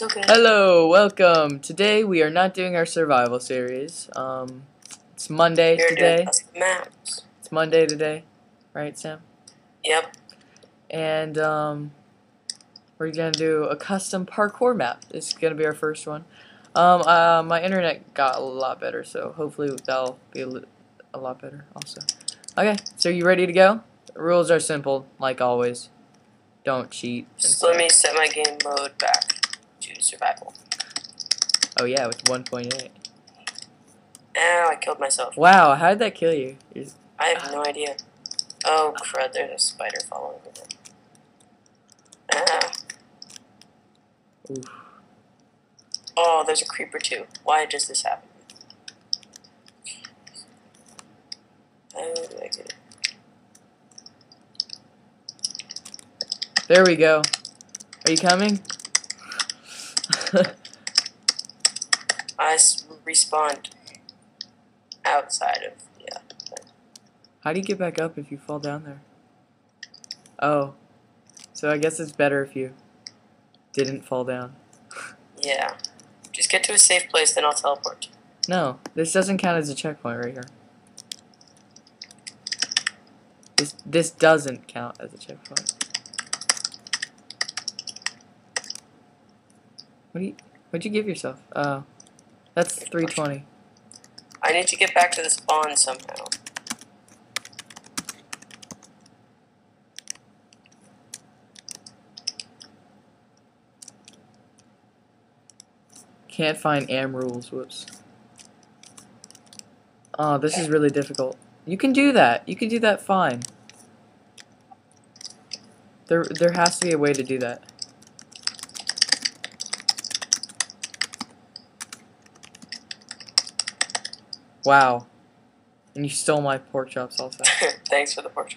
It's okay. Hello, welcome. Today we are not doing our survival series. Um, it's Monday You're today. maps. It's Monday today, right, Sam? Yep. And um, we're gonna do a custom parkour map. This is gonna be our first one. Um, uh, my internet got a lot better, so hopefully that'll be a, a lot better also. Okay, so you ready to go? The rules are simple, like always. Don't cheat. So let me set my game mode back to survival. Oh yeah, with 1.8. Ow, I killed myself. Wow, how did that kill you? Is- I have no idea. Oh crud, there's a spider following me. Ah. Oof. Oh, there's a creeper too. Why does this happen? How do I get it? There we go. Are you coming? I respawned outside of yeah. How do you get back up if you fall down there? Oh. So I guess it's better if you didn't fall down. Yeah. Just get to a safe place, then I'll teleport. No, this doesn't count as a checkpoint right here. This this doesn't count as a checkpoint. What do you what'd you give yourself? Oh. That's 320. I need to get back to the spawn somehow. Can't find AM rules, whoops. Oh, this is really difficult. You can do that. You can do that fine. There there has to be a way to do that. Wow. And you stole my pork chops also. Thanks for the pork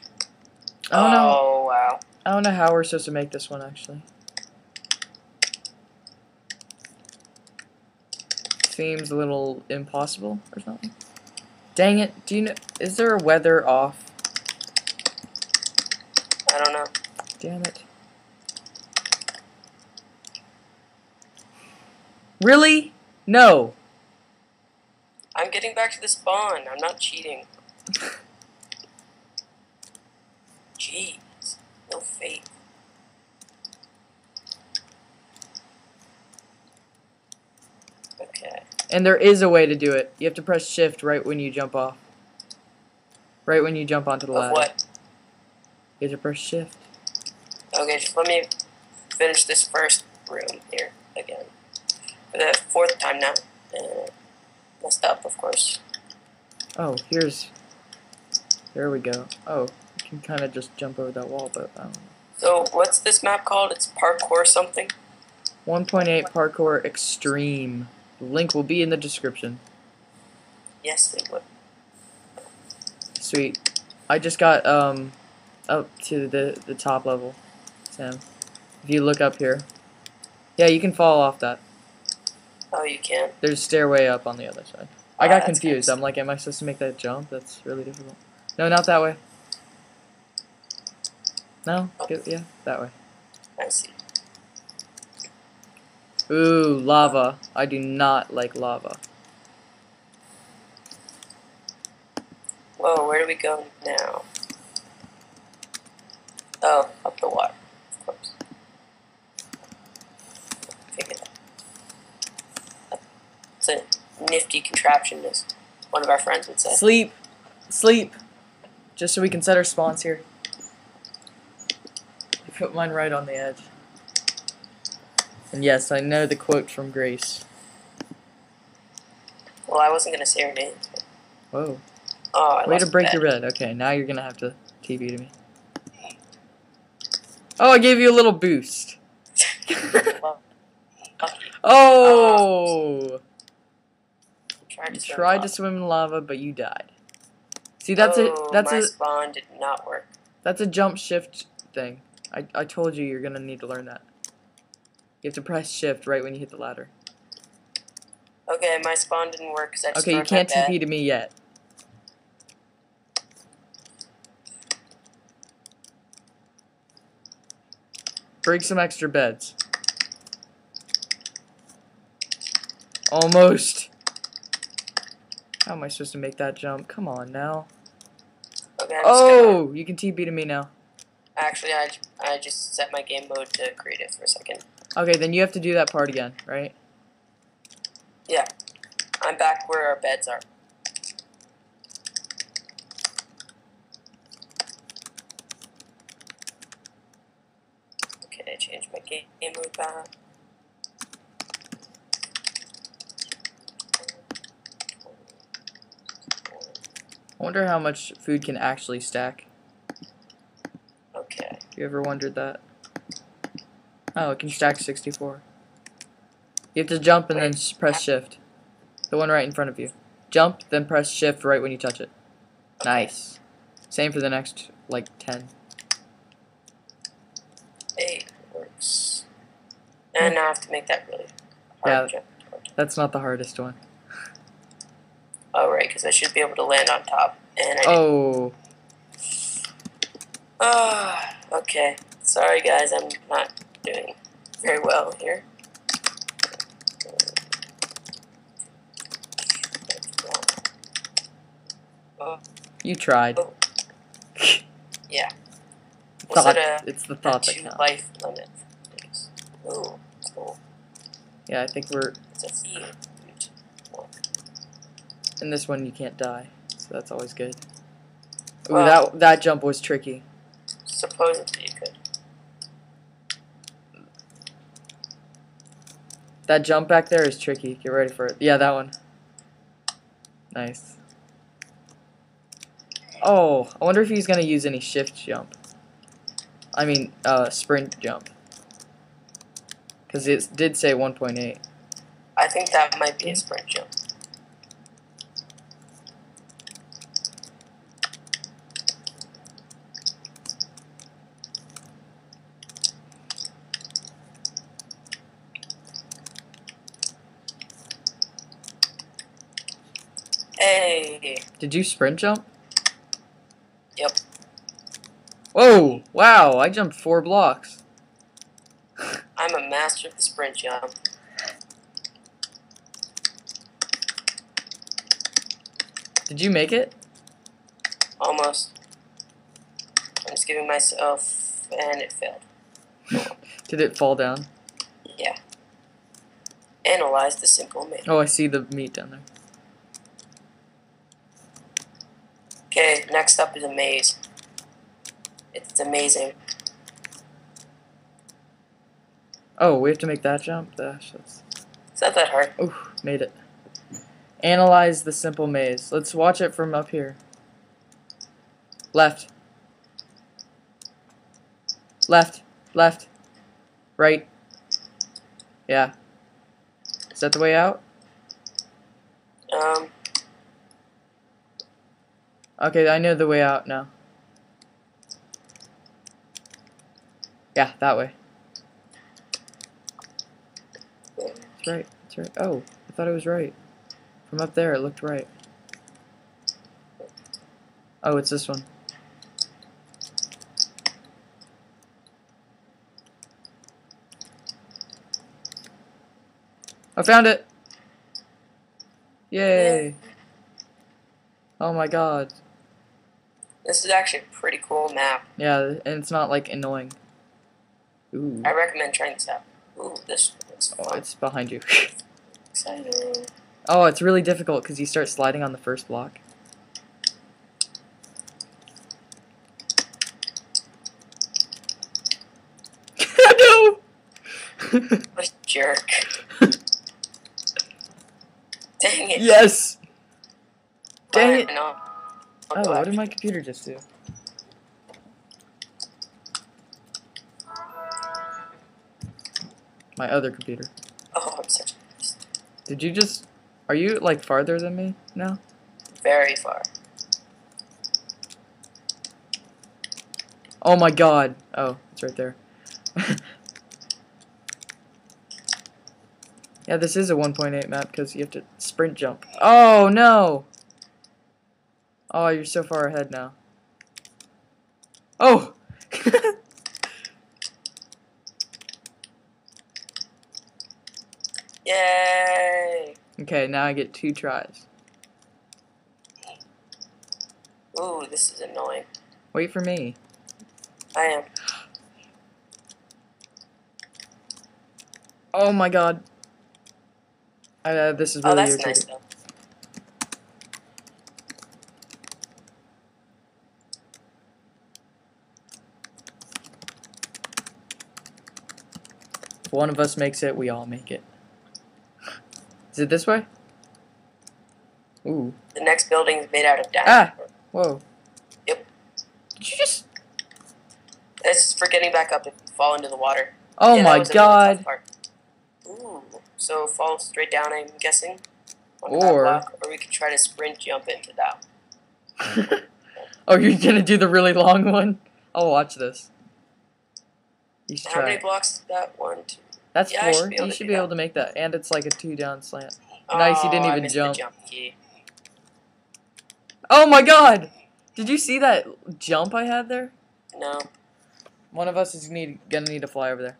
I don't know. Oh wow. I don't know how we're supposed to make this one actually. Seems a little impossible or something. Dang it! Do you know? Is there a weather off? I don't know. Damn it! Really? No. I'm getting back to this spawn. I'm not cheating. Jeez. No faith. Okay. And there is a way to do it. You have to press shift right when you jump off. Right when you jump onto the Of ladder. what? You have to press shift. Okay, just let me finish this first room here again. For the fourth time now. Uh, messed up, of course. Oh, here's. There we go. Oh, you can kind of just jump over that wall, but I don't know. So, what's this map called? It's parkour something? 1.8 Parkour Extreme. The link will be in the description. Yes, they would. Sweet. I just got um up to the the top level, Sam. If you look up here, yeah, you can fall off that. Oh, you can? There's a stairway up on the other side. I got oh, that's confused. nice. I'm like, am I supposed to make that jump? That's really difficult. No, not that way. No, Oh. Yeah, that way. I see. Ooh, lava. I do not like lava. Whoa, where do we go now? Oh, up the water. Of course. Figured that. It's a nifty contraption, as one of our friends would say. Sleep. Sleep. Just so we can set our spawns here. I put mine right on the edge. And yes, I know the quote from Grace. Well, I wasn't going to say her name. but- Whoa. Oh, I Way to break the your bed. Okay, now you're gonna have to TP to me. Oh, I gave you a little boost. bed. Oh! Um, Tried to You swim tried to swim in lava, but you died. See, that's a oh, that's my a spawn did not work. that's a jump shift thing. I I told you you're gonna need to learn that. You have to press shift right when you hit the ladder. Okay, my spawn didn't work because I Okay, you can't. TP to me yet. Break some extra beds. Almost. How am I supposed to make that jump? Come on now. Okay, I'm oh, gonna, Oh, you can TP to me now. actually, I, I just set my game mode to creative for a second. Okay, then you have to do that part again, right? Yeah. I'm back where our beds are. Okay, I changed my game mode back. I wonder how much food can actually stack. Okay. You ever wondered that? Oh, it can stack 64. You have to jump and then press shift. The one right in front of you. Jump, then press shift right when you touch it. Nice. Same for the next, like, 10. Eight works. And now I have to make that really Yeah. hard jump. That's not the hardest one. Oh, I should be able to land on top. And I Oh, Ah, okay. Sorry, guys, I'm not doing very well here. Oh, you tried. yeah. Was Thought, a, it's the thought that counts. life limit? Ooh, cool. Yeah, I think we're It's a theme. In this one. You can't die, so that's always good. Ooh, Well- that that jump was tricky. Supposedly you could. That jump back there is tricky. Get ready for it. Yeah, that one. Nice. Oh, I wonder if he's gonna use any shift jump. I mean, uh, sprint jump. Because it did say 1.8. I think that might be a sprint jump. Did you sprint jump? Yep. Whoa! Wow! I jumped four blocks. I'm a master of the sprint jump. Did you make it? Almost. I'm just giving myself, and it failed. Did it fall down? Yeah. Analyze the simple man. Oh, I see the meat down there. Okay, next up is a maze. It's amazing. Oh, we have to make that jump? Gosh, that's... It's not that hard. Ooh, made it. Analyze the simple maze. Let's watch it from up here. Left. Left. Left. Right. Yeah. Is that the way out? Um, Okay, I know the way out now. Yeah, that way. That's right. That's right. Oh, I thought it was right. From up there, it looked right. Oh, it's this one. I found it! Yay! Oh my god. This is actually a pretty cool map. Yeah, and it's not like annoying. Ooh. I recommend trying this out. Ooh, this looks Oh, fun. it's behind you. exciting. oh, it's really difficult because you start sliding on the first block. no! What a jerk. Dang it. yes! Dang Fine, it. No. Oh, what did my computer just do? My other computer. Oh, I'm such a Did you just... Are you, like, farther than me now? very far. Oh my god. Oh, it's right there. yeah, this is a 1.8 map because you have to sprint jump. Oh, no! Oh, you're so far ahead now. Oh! Yay! Okay, now I get two tries. Ooh, this is annoying. Wait for me. I am. Oh my god. Uh, this is really oh, that's irritating. nice though. One of us makes it, we all make it. Is it this way? Ooh. The next building is made out of Ah. Whoa. Yep. Did you just. This is for getting back up if you fall into the water. Oh Yeah, my really god. Ooh, so fall straight down. I'm guessing. Or- block, or we could try to sprint jump into that. oh, you're gonna do the really long one? I'll watch this. You should How try. many blocks is that? One, two. That's Yeah, I should four. You should be that. able to make that. And it's like a two down slant. Nice, you oh, didn't Oh, I even jump. Jump. Oh my god! Did you see that jump I had there? No. One of us is need, gonna need to fly over there.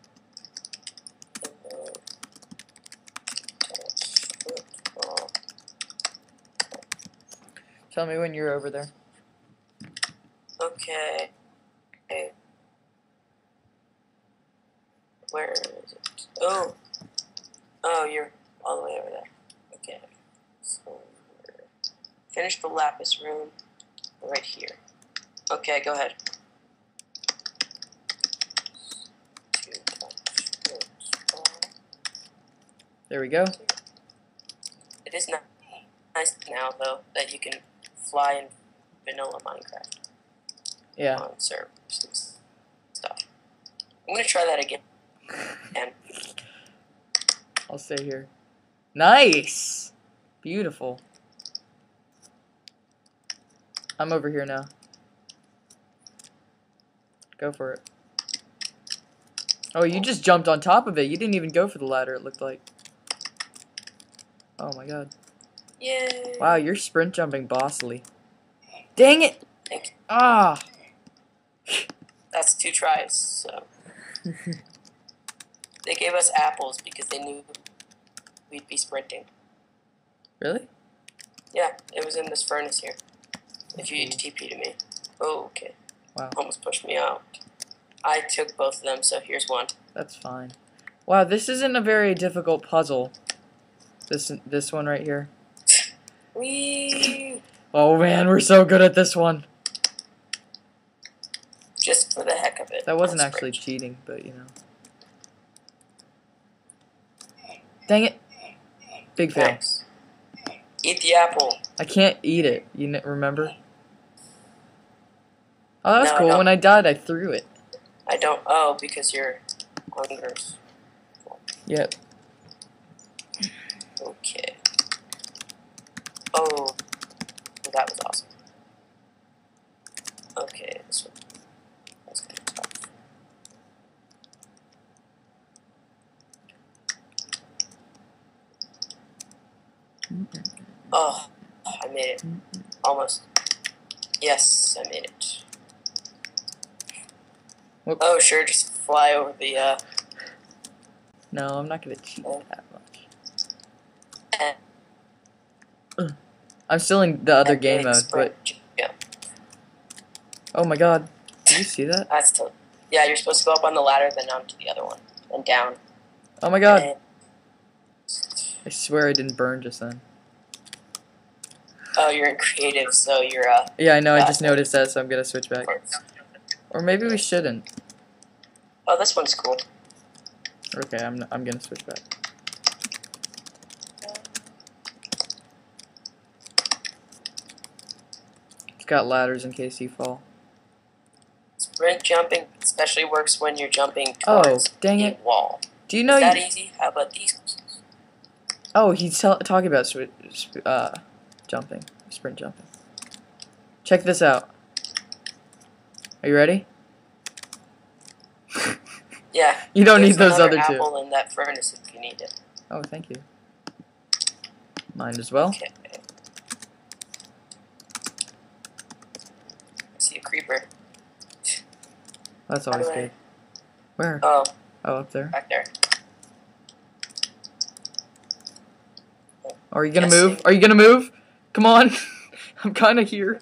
Oh, Tell me when you're over there. Okay. Okay. Where is it? Oh. Oh, you're all the way over there. Okay. So finish the lapis room right here. Okay, go ahead. Two touch rooms. There we go. It is not nice now though that you can fly in vanilla Minecraft. Yeah. on servers and stuff. I'm gonna try that again. And I'll stay here. Nice! Beautiful. I'm over here now. Go for it. Oh, you just jumped on top of it. You didn't even go for the ladder, it looked like. Oh my god. yay! Wow, you're sprint jumping bossily. Dang it! Ah! That's two tries. So they gave us apples because they knew we'd be sprinting. really? Yeah, it was in this furnace here. If you TP to me. Oh, okay. Wow. Almost pushed me out. I took both of them, so here's one. That's fine. Wow, this isn't a very difficult puzzle. This this one right here. Whee! Oh man, we're so good at this one. Just for the heck of it. That wasn't actually cheating, but you know. Dang it. Big fail. Eat the apple. I can't eat it. You n- remember? Oh, that was No, cool. don't. When I died, I threw it. I don't. Oh, because you're hungers. Yep. Okay. Oh, that was awesome. Okay, this one. That's kind of tough. Oh, I made it. Almost. Yes, I made it. Whoops. Oh, sure, just fly over the, uh, No, I'm not gonna cheat Oh. that much. I'm still in the other game mode, but. Yeah, oh my god, did you see that? that's still. Yeah, you're supposed to go up on the ladder, then onto the other one, And down. Oh my god, And- I swear I didn't burn just then. Oh, you're in creative, so you're, uh, Yeah, I know. I just noticed that, so I'm gonna switch back. Or maybe we shouldn't. oh, this one's cool. Okay, I'm I'm gonna switch back. It's got ladders in case you fall. Sprint jumping especially works when you're jumping Oh, towards dang the it! wall. Do you know Is that you? easy? How about these? Oh, he's talking about uh, jumping, sprint jumping. Check this out. Are you ready? Yeah. You don't need those other two. apple in that furnace if you need it. Oh, thank you. Mine as well. Okay. I see a creeper. That's always good. Where? Oh, Oh, up there. back there. Are you gonna Yes, move? Are you gonna move? Come on. I'm kind of here.